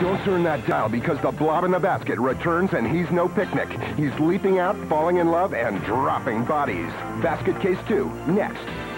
Don't turn that dial because the blob in the basket returns and he's no picnic. He's leaping out, falling in love, and dropping bodies. Basket Case 2, next.